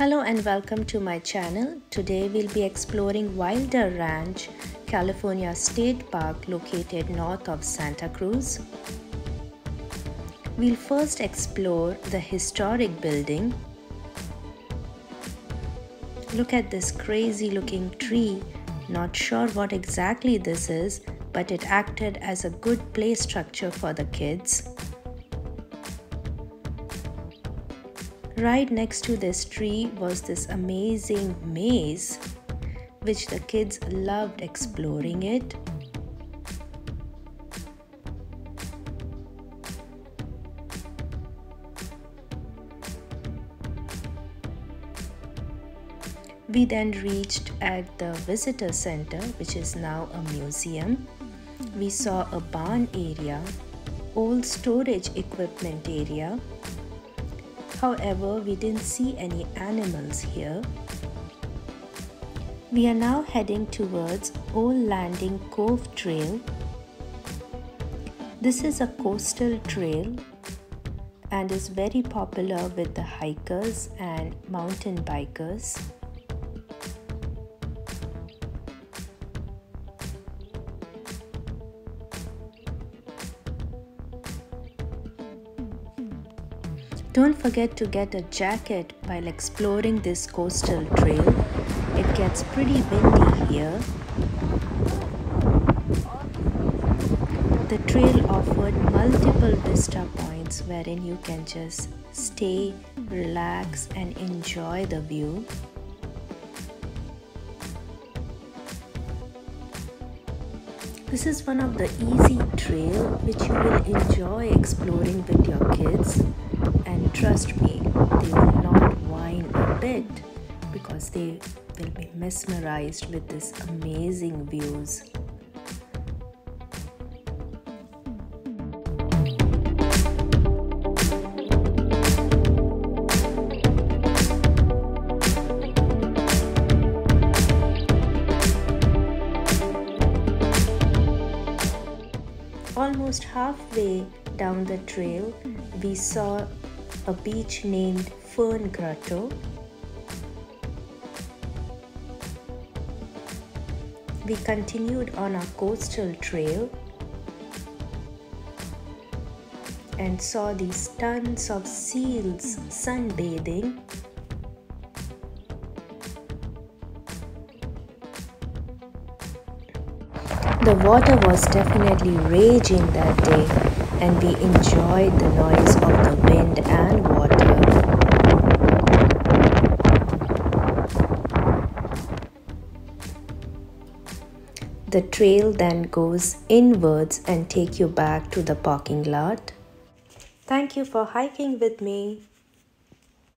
Hello and welcome to my channel. Today we'll be exploring Wilder Ranch, California State Park located north of Santa Cruz. We'll first explore the historic building. Look at this crazy looking tree. Not sure what exactly this is, but it acted as a good play structure for the kids. Right next to this tree was this amazing maze, which the kids loved exploring it. We then reached at the visitor center, which is now a museum. We saw a barn area, old storage equipment area, However, we didn't see any animals here. We are now heading towards Old Landing Cove Trail. This is a coastal trail and is very popular with the hikers and mountain bikers. Don't forget to get a jacket while exploring this coastal trail. It gets pretty windy here. The trail offered multiple vista points wherein you can just stay, relax, and enjoy the view. This is one of the easy trail which you will enjoy exploring with your kids trust me they will not whine a bit because they will be mesmerized with these amazing views. Almost halfway down the trail, we saw a beach named Fern Grotto. We continued on our coastal trail and saw these tons of seals sunbathing. The water was definitely raging that day, and we enjoyed the noise of the The trail then goes inwards and take you back to the parking lot. Thank you for hiking with me.